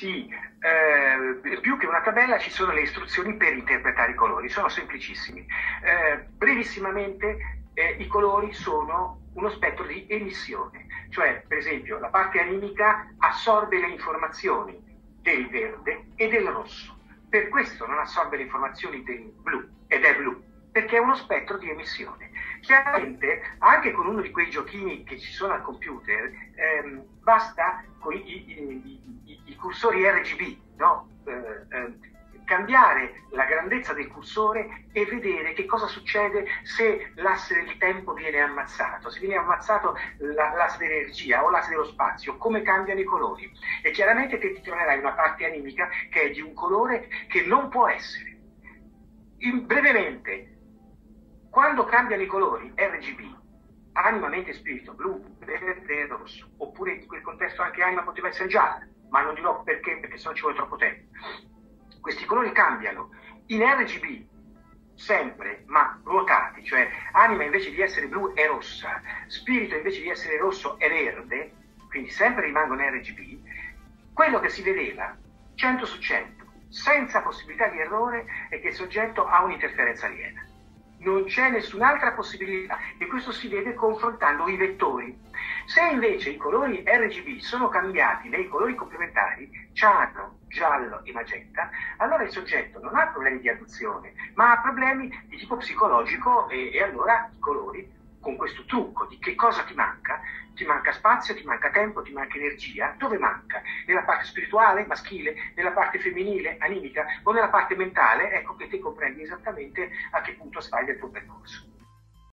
Sì, eh, più che una tabella ci sono le istruzioni per interpretare i colori, sono semplicissimi. Eh, brevissimamente, eh, i colori sono uno spettro di emissione, cioè per esempio la parte animica assorbe le informazioni del verde e del rosso, per questo non assorbe le informazioni del blu ed è blu, perché è uno spettro di emissione. Chiaramente, anche con uno di quei giochini che ci sono al computer, ehm, basta con i, i, i, i cursori RGB, no? eh, eh, cambiare la grandezza del cursore e vedere che cosa succede se l'asse del tempo viene ammazzato, se viene ammazzato la, l'asse dell'energia o l'asse dello spazio, come cambiano i colori. E chiaramente te ti troverai una parte animica che è di un colore che non può essere. In, brevemente, quando cambiano i colori RGB, anima, mente e spirito, blu, verde, rosso, oppure in quel contesto anche anima poteva essere gialla, ma non dirò perché, perché sennò ci vuole troppo tempo. Questi colori cambiano in RGB sempre, ma ruotati, cioè anima invece di essere blu è rossa, spirito invece di essere rosso è verde, quindi sempre rimangono RGB, quello che si vedeva 100 su 100, senza possibilità di errore, è che il soggetto ha un'interferenza aliena non c'è nessun'altra possibilità e questo si vede confrontando i vettori. Se invece i colori RGB sono cambiati nei colori complementari, ciano, giallo e magenta, allora il soggetto non ha problemi di adduzione, ma ha problemi di tipo psicologico e, e allora i colori con questo trucco di che cosa ti manca, ti manca spazio, ti manca tempo, ti manca energia, dove manca? Nella parte spirituale, maschile, nella parte femminile, animica o nella parte mentale, ecco che ti comprendi esattamente a che punto stai del tuo percorso.